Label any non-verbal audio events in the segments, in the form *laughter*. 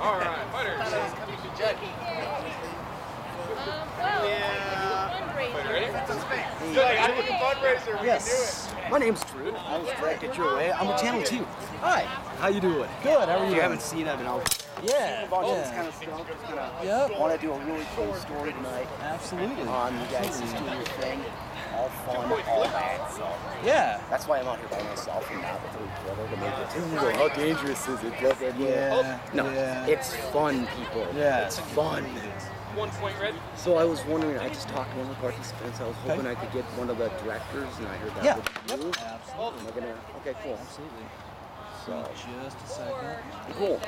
All right, fighters. Um, well, Yeah. Fighter ready? fundraiser. Good, I with the fundraiser, we Yes. My name's Drew. I was directed your way. I'm a Channel 2. Hi. How you doing? Good. How are you? If you haven't seen it, I've been out Yeah, about this yeah, kind of stuff. Just kind of Yep. want to do a really cool story tonight absolutely. on you guys doing your thing. All fun, all that. So Yeah, that's why I'm out here by myself and not with a brother to make it. Ooh, how dangerous is it? Blah, blah, blah. yeah, oh. No, yeah. it's fun, people. Yeah. It's fun. One point red. So I was wondering, I just talked to one of the participants. I was hoping Okay. I could get one of the directors, and I heard that Yeah. would be you. absolutely, Am I gonna? Okay, cool. absolutely. So Just a second. cool. So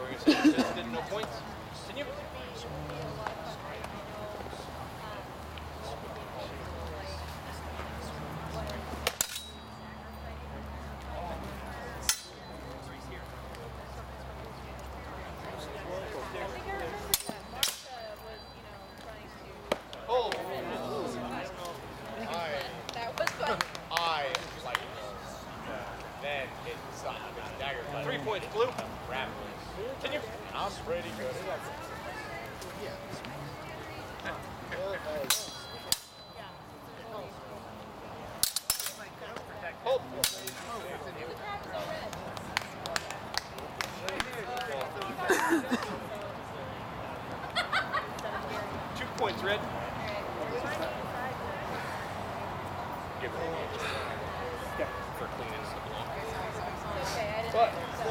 we're gonna say this did no points. Continue. Hold. That was fun. I like then it's uh, dagger fight. Three points blue. rapidly. Continue. I was pretty good. Hold. Two points red. Give it for cleaning the block. Okay, I didn't But think so.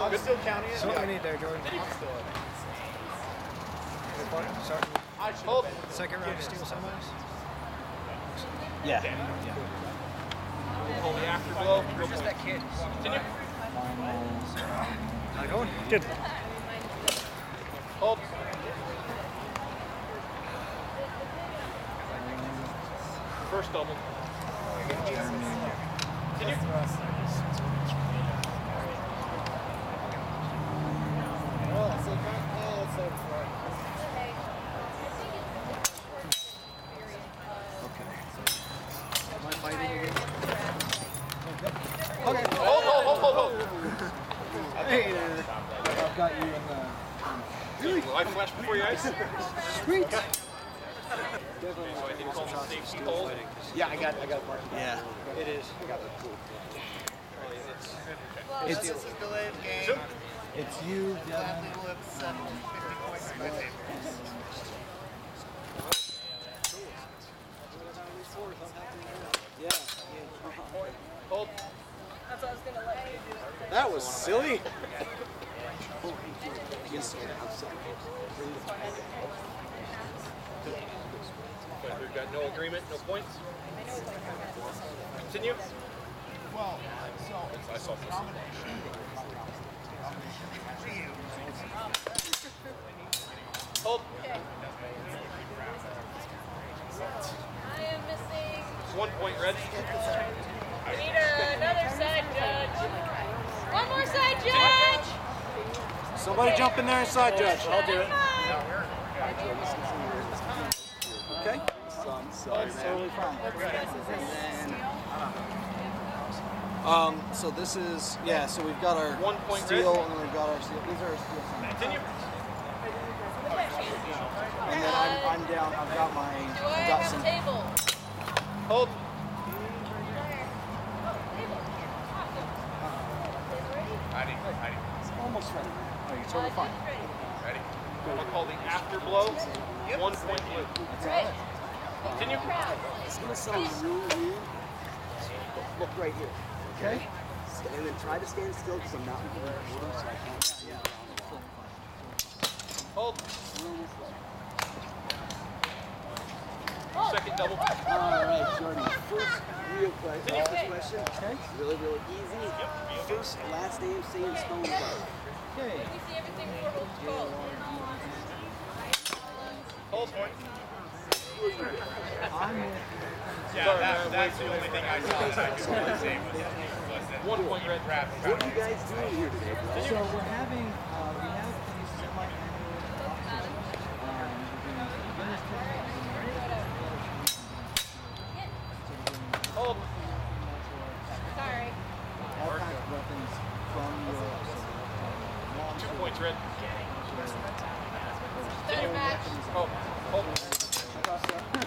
I'm still counting it. So what we need there, Jordan? Start hold. second round of steel semis. Yeah. Hold the afterglow. Real Just that kid. Continue. How's it going? Good. Hold. First double. Continue. Hold, hold, hold, hold, hold. Hey there. I've got you in the. I flash before your eyes? Sweet. So I think it's on safety hold. Yeah, I got, I got Mark. Yeah. It is. It's This is delayed game. Two. it's you, Devin. People have sent 50 points in my favor. Hold. That's what I was gonna let you do. That was silly. *laughs* Okay, we've got no agreement, no points. Continue. Well, so I saw this. Hold. I am missing. One point red. We need another side judge. One more side judge. Somebody jump in there and side judge. I'll do it. Okay. Sorry, Totally fine. Um, so this is yeah. So we've got our One point steel, red. and we've got our steel. These are our steel semis. Continue. And then I'm, I'm down. I've got my. Do I I've got have some. a table? Hold. Ready, ready, Almost ready. Oh, you're totally fine. ready. I'll call the afterglow. One point blue. Right. Continue. It's gonna sound really weird. Look right here. Okay. And then try to stand still because I'm not moving the water, so I can't see around the. Hold. Second double. All right, Jordan. First real question. Continue. First question. Okay. Really, really easy. First, last name, same stone. Okay. We see everything before holds call. Hold point. Yeah, that, that's the only thing I saw that I could really say was, was that One point red. rap What are you guys doing here today, bro? So we're having, uh, we have these semi-annual conferences. Um, we're doing beginners tournament, we're doing Hold. Sorry. all kinds of weapons from Europe. So, uh, long It's red. Better match. Oh, Oh.